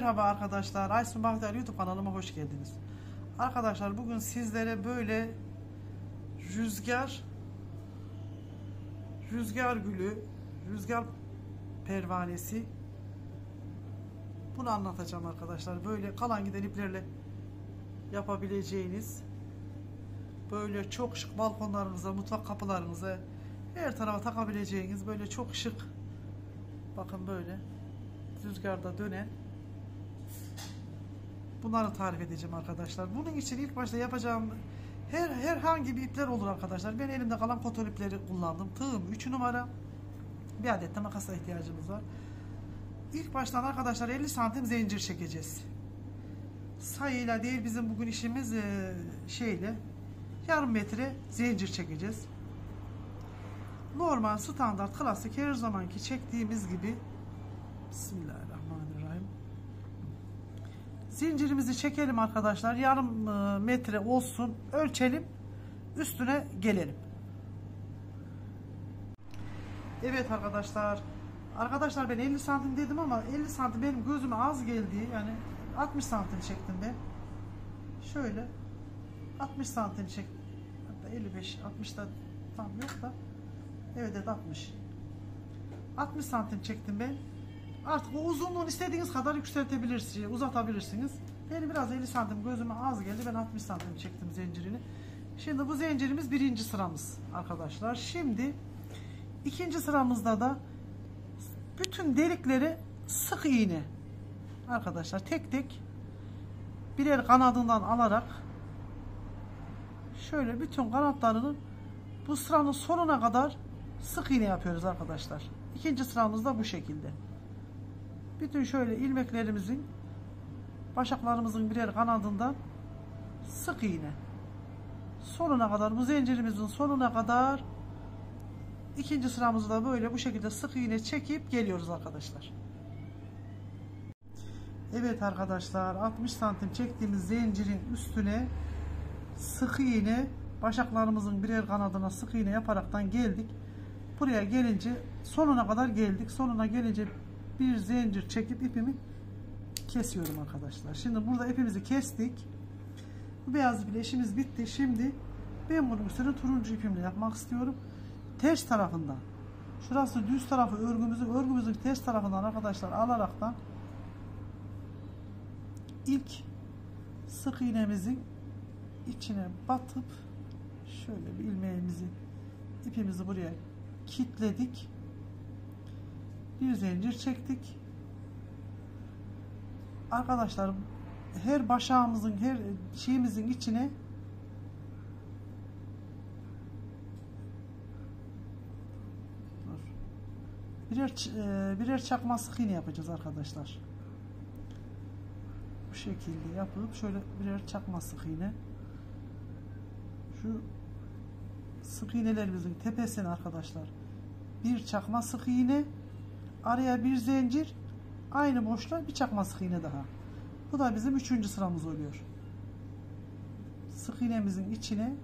Merhaba arkadaşlar. Aysun Bahtiyar YouTube kanalıma hoş geldiniz. Arkadaşlar bugün sizlere böyle rüzgar rüzgar gülü, rüzgar pervanesi bunu anlatacağım arkadaşlar. Böyle kalan giden iplerle yapabileceğiniz böyle çok şık balkonlarınıza, mutfak kapılarınıza her tarafa takabileceğiniz böyle çok şık bakın böyle rüzgarda dönen bunları tarif edeceğim arkadaşlar. Bunun için ilk başta yapacağım her herhangi bir ipler olur arkadaşlar. Ben elimde kalan kotol ipleri kullandım. Tığım 3 numara. Bir adet de makasa ihtiyacımız var. İlk baştan arkadaşlar 50 santim zincir çekeceğiz. Sayıyla değil bizim bugün işimiz e, şeyle yarım metre zincir çekeceğiz. Normal standart klasik her zamanki çektiğimiz gibi Bismillahirrahmanirrahim. Zincirimizi çekelim arkadaşlar. Yarım e, metre olsun. Ölçelim. Üstüne gelelim. Evet arkadaşlar. Arkadaşlar ben 50 santim dedim ama 50 santim benim gözüme az geldi. Yani 60 santim çektim ben. Şöyle 60 santim çektim. Hatta 55 60 da tam yok da. Evet evet 60. 60 santim çektim ben. Artık o uzunluğunu istediğiniz kadar yükseltebilirsiniz, uzatabilirsiniz. Benim biraz 50 santim gözüme az geldi. Ben 60 santim çektim zincirini. Şimdi bu zincirimiz birinci sıramız arkadaşlar. Şimdi ikinci sıramızda da bütün delikleri sık iğne arkadaşlar tek tek birer kanadından alarak şöyle bütün kanatlarını bu sıranın sonuna kadar sık iğne yapıyoruz arkadaşlar. İkinci sıramız da bu şekilde. Bütün şöyle ilmeklerimizin başaklarımızın birer kanadından sık iğne sonuna kadar bu zincirimizin sonuna kadar ikinci sıramızı da böyle bu şekilde sık iğne çekip geliyoruz arkadaşlar. Evet arkadaşlar 60 santim çektiğimiz zincirin üstüne sık iğne başaklarımızın birer kanadına sık iğne yaparaktan geldik. Buraya gelince sonuna kadar geldik. Sonuna gelince bir zincir çekip ipimi kesiyorum arkadaşlar. Şimdi burada ipimizi kestik. Bu beyaz iple işimiz bitti. Şimdi ben bunun üstüne turuncu ipimle yapmak istiyorum. Ters tarafından. Şurası düz tarafı örgümüzün örgümüzün ters tarafından arkadaşlar alaraktan ilk sık iğnemizin içine batıp şöyle bir ilmeğimizi ipimizi buraya kilitledik bir zincir çektik. Arkadaşlar her başağımızın her şeyimizin içine birer birer çakma sık iğne yapacağız arkadaşlar. Bu şekilde yapıp şöyle birer çakma sık iğne. Şu sık iğnelerimizin tepesine arkadaşlar. Bir çakma sık iğne araya bir zincir aynı boşluğa bir çakma sık iğne daha. Bu da bizim üçüncü sıramız oluyor. Sık iğnemizin içine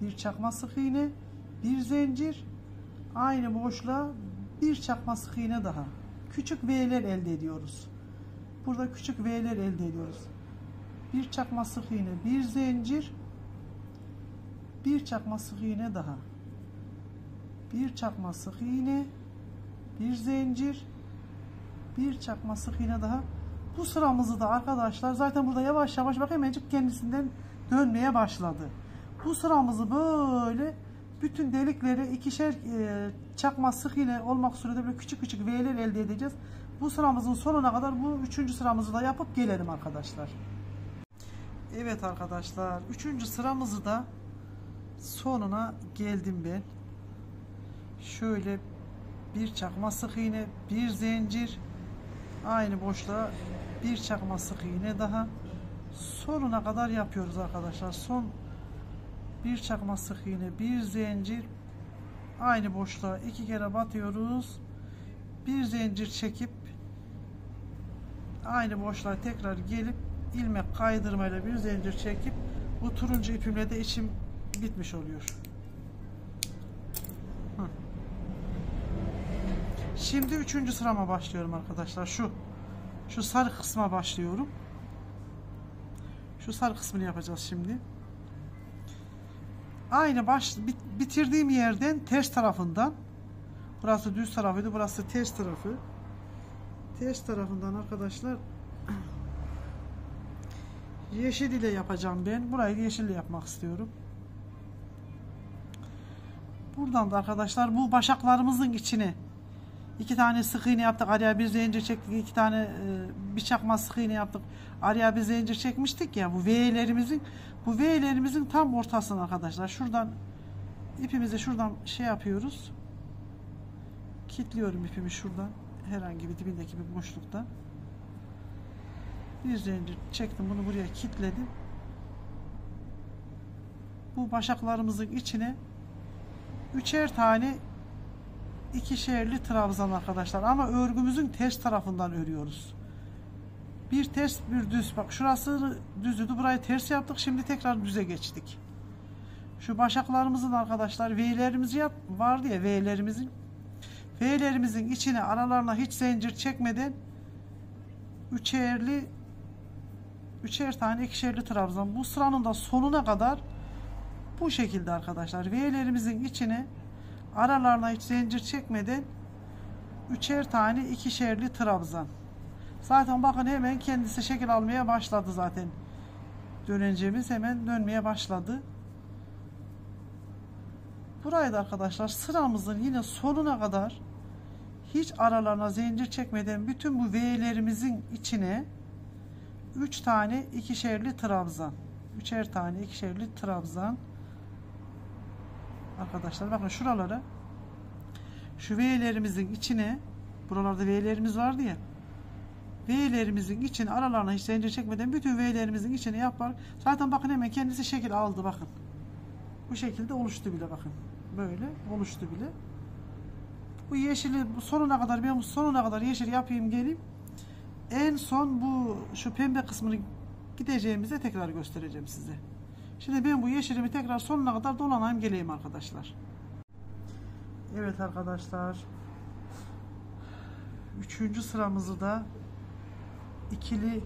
bir çakma sık iğne bir zincir aynı boşluğa bir çakma sık iğne daha. Küçük V'ler elde ediyoruz. Burada küçük V'ler elde ediyoruz. Bir çakma sık iğne bir zincir bir çakma sık iğne daha. Bir çakma sık iğne bir zincir bir çakma sık iğne daha. Bu sıramızı da arkadaşlar zaten burada yavaş yavaş bak hemencik kendisinden dönmeye başladı. Bu sıramızı böyle bütün delikleri ikişer e, çakma sık iğne olmak suretiyle böyle küçük küçük V'ler elde edeceğiz. Bu sıramızın sonuna kadar bu üçüncü sıramızı da yapıp gelelim arkadaşlar. Evet arkadaşlar üçüncü sıramızı da sonuna geldim ben. Şöyle bir çakma sık iğne bir zincir. Aynı boşluğa bir çakma sık iğne daha. Sonuna kadar yapıyoruz arkadaşlar. Son bir çakma sık iğne bir zincir. Aynı boşluğa iki kere batıyoruz. Bir zincir çekip aynı boşluğa tekrar gelip ilmek kaydırmayla bir zincir çekip bu turuncu ipimle de içim bitmiş oluyor. Şimdi üçüncü sırama başlıyorum arkadaşlar. Şu Şu sarı kısma başlıyorum. Şu sarı kısmını yapacağız şimdi. Aynı baş bit- bitirdiğim yerden ters tarafından burası düz tarafıydı. Burası ters tarafı. Ters tarafından arkadaşlar yeşil ile yapacağım ben. Burayı yeşille yapmak istiyorum. Buradan da arkadaşlar bu başaklarımızın içine iki tane sık iğne yaptık. Araya bir zincir çektik. iki tane e, bir çakma sık iğne yaptık. Araya bir zincir çekmiştik ya bu V'lerimizin bu V'lerimizin tam ortasına arkadaşlar. Şuradan ipimizi şuradan şey yapıyoruz. Kitliyorum ipimi şuradan. Herhangi bir dibindeki bir boşlukta. Bir zincir çektim bunu buraya kitledim. Bu başaklarımızın içine üçer tane ikişerli trabzan arkadaşlar. Ama örgümüzün ters tarafından örüyoruz. Bir ters bir düz. Bak şurası düzdü burayı ters yaptık. Şimdi tekrar düze geçtik. Şu başaklarımızın arkadaşlar V'lerimizi yap vardı ya V'lerimizin. V'lerimizin içine aralarına hiç zincir çekmeden üçerli üçer tane ikişerli trabzan bu sıranın da sonuna kadar bu şekilde arkadaşlar. V'lerimizin içine aralarına hiç zincir çekmeden üçer tane ikişerli trabzan. Zaten bakın hemen kendisi şekil almaya başladı zaten. Dönencemiz hemen dönmeye başladı. Burayı da arkadaşlar sıramızın yine sonuna kadar hiç aralarına zincir çekmeden bütün bu V'lerimizin içine 3 tane ikişerli trabzan. Üçer tane ikişerli trabzan. Arkadaşlar bakın şuralara şu V'lerimizin içine buralarda V'lerimiz vardı ya V'lerimizin içine aralarına hiç zincir çekmeden bütün V'lerimizin içine yapar. Zaten bakın hemen kendisi şekil aldı bakın. Bu şekilde oluştu bile bakın. Böyle oluştu bile. Bu yeşili sonuna kadar ben sonuna kadar yeşil yapayım geleyim. En son bu şu pembe kısmını gideceğimizde tekrar göstereceğim size. Şimdi ben bu yeşilimi tekrar sonuna kadar dolanayım geleyim arkadaşlar. Evet arkadaşlar. Üçüncü sıramızı da ikili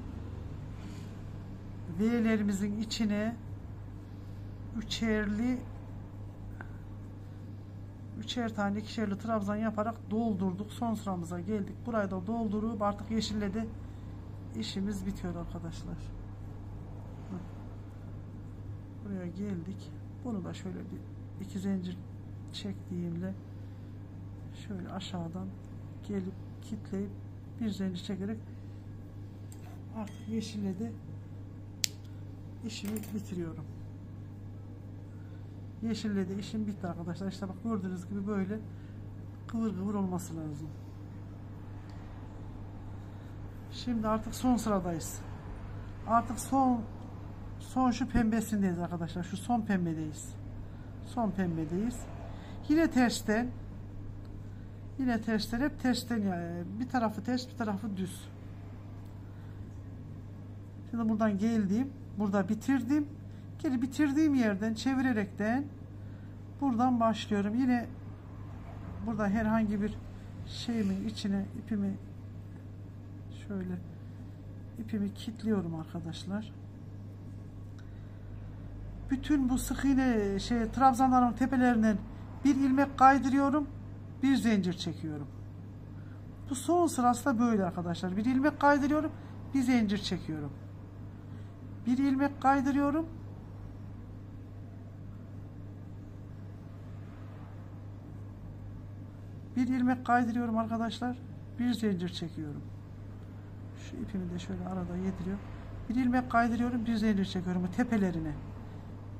V'lerimizin içine üçerli üçer tane ikişerli trabzan yaparak doldurduk. Son sıramıza geldik. Burayı da doldurup artık yeşille de işimiz bitiyor arkadaşlar. Buraya geldik. Bunu da şöyle bir iki zincir çektiğimle şöyle aşağıdan gelip kitleyip bir zincir çekerek artık yeşille de işimi bitiriyorum. Yeşille de işim bitti arkadaşlar. İşte bak gördüğünüz gibi böyle kıvır kıvır olması lazım. Şimdi artık son sıradayız. Artık son son şu pembesindeyiz arkadaşlar. Şu son pembedeyiz. Son pembedeyiz. Yine tersten yine tersten hep tersten yani bir tarafı ters bir tarafı düz. Şimdi buradan geldim. Burada bitirdim. Geri bitirdiğim yerden çevirerekten buradan başlıyorum. Yine burada herhangi bir şeyimin içine ipimi şöyle ipimi kilitliyorum arkadaşlar. Bütün bu sık iğne şey trabzanların tepelerinden bir ilmek kaydırıyorum. Bir zincir çekiyorum. Bu son sırası da böyle arkadaşlar. Bir ilmek kaydırıyorum. Bir zincir çekiyorum. Bir ilmek kaydırıyorum. Bir ilmek kaydırıyorum arkadaşlar. Bir zincir çekiyorum. Şu ipimi de şöyle arada yediriyorum. Bir ilmek kaydırıyorum, bir zincir çekiyorum bu tepelerine.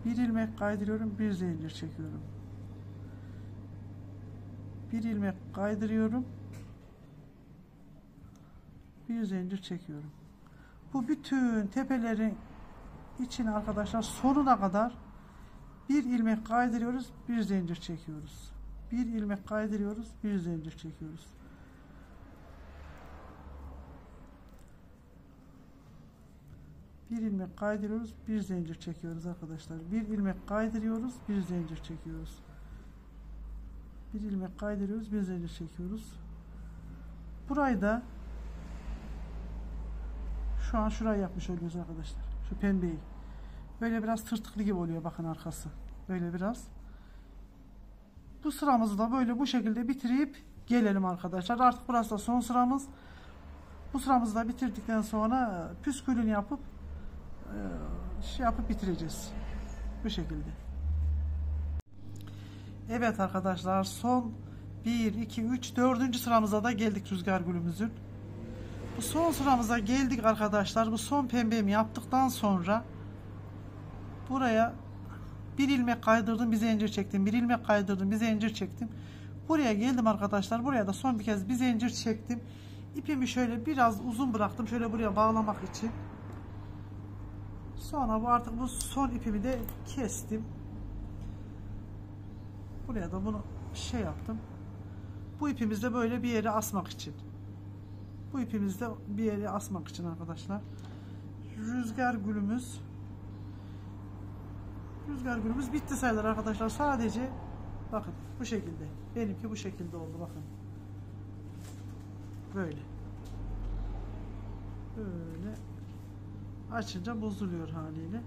Bir ilmek kaydırıyorum, bir zincir çekiyorum. Bir ilmek kaydırıyorum. Bir zincir çekiyorum. Bu bütün tepelerin içine arkadaşlar sonuna kadar bir ilmek kaydırıyoruz, bir zincir çekiyoruz. Bir ilmek kaydırıyoruz, bir zincir çekiyoruz. Bir ilmek kaydırıyoruz, bir zincir çekiyoruz arkadaşlar. Bir ilmek kaydırıyoruz, bir zincir çekiyoruz. Bir ilmek kaydırıyoruz, bir zincir çekiyoruz. Burayı da Şu an şurayı yapmış oluyoruz arkadaşlar. Şu pembeyi. Böyle biraz tırtıklı gibi oluyor bakın arkası. Böyle biraz. Bu sıramızı da böyle bu şekilde bitirip gelelim arkadaşlar. Artık burası da son sıramız. Bu sıramızı da bitirdikten sonra püskülünü yapıp şey yapıp bitireceğiz. Bu şekilde. Evet arkadaşlar son 1, 2, 3, 4. sıramıza da geldik rüzgar gülümüzün. Bu son sıramıza geldik arkadaşlar. Bu son pembemi yaptıktan sonra buraya bir ilmek kaydırdım bir zincir çektim. Bir ilmek kaydırdım bir zincir çektim. Buraya geldim arkadaşlar. Buraya da son bir kez bir zincir çektim. İpimi şöyle biraz uzun bıraktım. Şöyle buraya bağlamak için. Sonra bu artık bu son ipimi de kestim. Buraya da bunu şey yaptım. Bu ipimizde böyle bir yere asmak için. Bu ipimizde bir yere asmak için arkadaşlar. Rüzgar gülümüz Rüzgar gülümüz bitti sayılır arkadaşlar. Sadece bakın bu şekilde. Benimki bu şekilde oldu bakın. Böyle. Böyle açınca bozuluyor haliyle.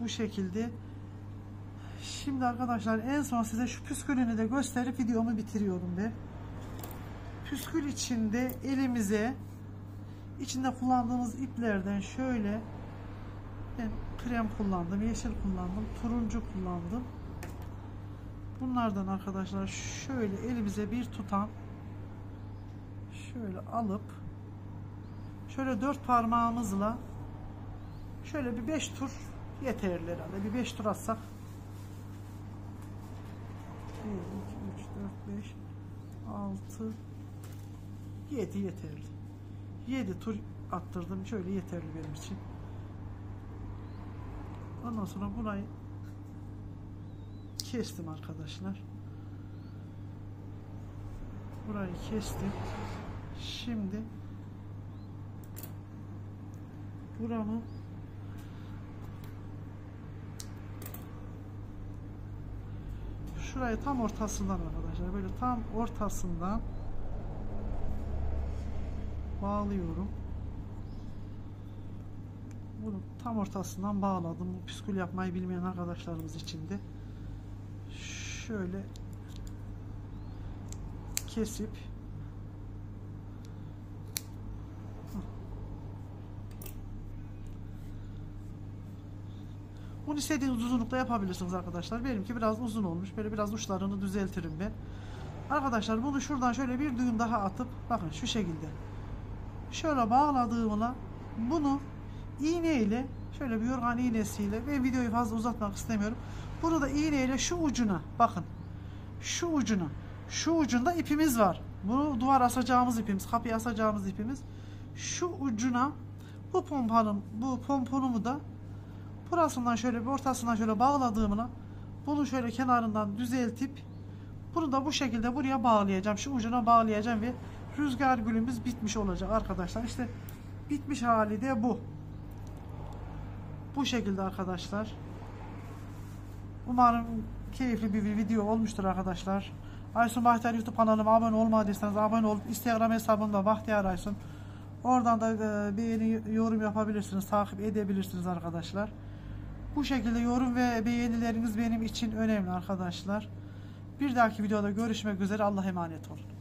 Bu şekilde. Şimdi arkadaşlar en son size şu püskülünü de gösterip videomu bitiriyorum ben. Püskül içinde elimize içinde kullandığımız iplerden şöyle ben krem kullandım, yeşil kullandım, turuncu kullandım. Bunlardan arkadaşlar şöyle elimize bir tutan şöyle alıp şöyle dört parmağımızla şöyle bir beş tur yeterli herhalde. Bir beş tur atsak 1, 2, 3, 4, 5, 6 7 yeterli. 7 tur attırdım. Şöyle yeterli benim için. Ondan sonra burayı kestim arkadaşlar. Burayı kestim. Şimdi buramı şurayı tam ortasından arkadaşlar böyle tam ortasından bağlıyorum. Bunu tam ortasından bağladım. Bu püskül yapmayı bilmeyen arkadaşlarımız için de şöyle kesip Bunu istediğiniz uzunlukta yapabilirsiniz arkadaşlar. Benimki biraz uzun olmuş. Böyle biraz uçlarını düzeltirim ben. Arkadaşlar bunu şuradan şöyle bir düğüm daha atıp bakın şu şekilde. Şöyle bağladığımla bunu iğne ile şöyle bir yorgan iğnesiyle ve videoyu fazla uzatmak istemiyorum. Bunu da iğne ile şu ucuna bakın. Şu ucuna. Şu ucunda ipimiz var. Bunu duvar asacağımız ipimiz, kapıya asacağımız ipimiz. Şu ucuna bu pompanın bu pomponumu da burasından şöyle bir ortasından şöyle bağladığımla bunu şöyle kenarından düzeltip bunu da bu şekilde buraya bağlayacağım. Şu ucuna bağlayacağım ve rüzgar gülümüz bitmiş olacak arkadaşlar. İşte bitmiş hali de bu. Bu şekilde arkadaşlar. Umarım keyifli bir video olmuştur arkadaşlar. Aysun Bahtiyar YouTube kanalıma abone olmadıysanız abone olup Instagram hesabımda Bahtiyar Aysun. Oradan da e, beğeni yorum yapabilirsiniz, takip edebilirsiniz arkadaşlar. Bu şekilde yorum ve beğenileriniz benim için önemli arkadaşlar. Bir dahaki videoda görüşmek üzere. Allah'a emanet olun.